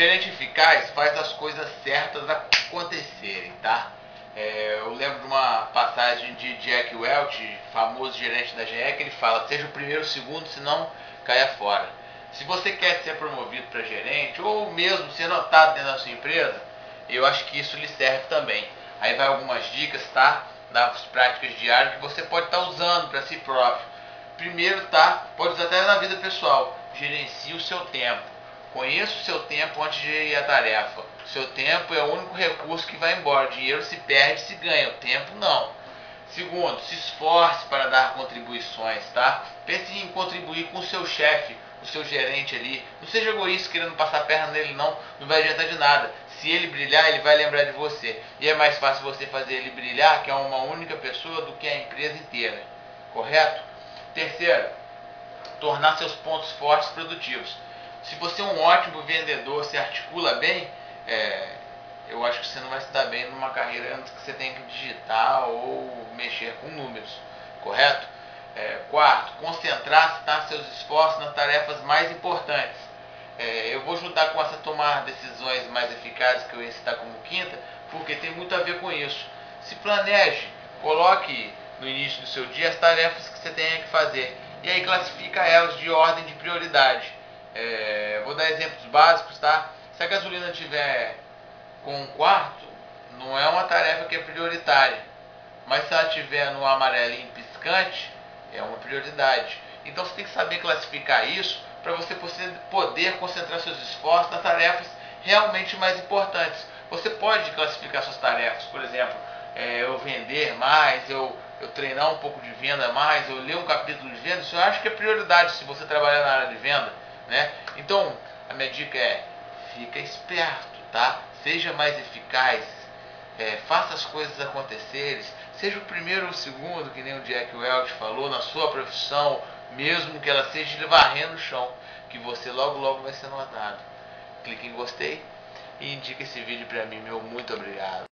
gerente eficaz faz as coisas certas acontecerem, tá? É, eu lembro de uma passagem de Jack Welch, famoso gerente da GE, que ele fala: seja o primeiro o segundo, senão caia fora. Se você quer ser promovido para gerente ou mesmo ser notado dentro da sua empresa, eu acho que isso lhe serve também. Aí vai algumas dicas, tá? Das práticas diárias que você pode estar tá usando para si próprio. Primeiro, tá? Pode usar até na vida pessoal. Gerencie o seu tempo Conheça o seu tempo antes de ir à tarefa. O seu tempo é o único recurso que vai embora. O dinheiro se perde, se ganha. O tempo não. Segundo, se esforce para dar contribuições, tá? Pense em contribuir com o seu chefe, o seu gerente ali. Não seja egoísta querendo passar a perna nele, não. Não vai adiantar de nada. Se ele brilhar, ele vai lembrar de você. E é mais fácil você fazer ele brilhar, que é uma única pessoa, do que a empresa inteira. Correto? Terceiro, tornar seus pontos fortes produtivos. Se você é um ótimo vendedor, se articula bem, é, eu acho que você não vai se dar bem numa carreira antes que você tenha que digitar ou mexer com números, correto? É, quarto, concentrar tá, seus esforços nas tarefas mais importantes. É, eu vou juntar com essa tomar decisões mais eficazes que eu ia citar como quinta, porque tem muito a ver com isso. Se planeje, coloque no início do seu dia as tarefas que você tenha que fazer e aí classifica elas de ordem de prioridade. É, vou dar exemplos básicos, tá? Se a gasolina tiver com um quarto, não é uma tarefa que é prioritária. Mas se ela tiver no amarelinho piscante, é uma prioridade. Então você tem que saber classificar isso para você poder concentrar seus esforços nas tarefas realmente mais importantes. Você pode classificar suas tarefas, por exemplo, é, eu vender mais, eu, eu treinar um pouco de venda mais, eu ler um capítulo de venda, isso eu acho que é prioridade se você trabalhar na área de venda. Né? Então, a minha dica é: fica esperto, tá? Seja mais eficaz, é, faça as coisas acontecerem, seja o primeiro ou o segundo, que nem o Jack Welch falou, na sua profissão, mesmo que ela seja varrendo o chão, que você logo logo vai ser notado. Clique em gostei e indique esse vídeo para mim, meu muito obrigado.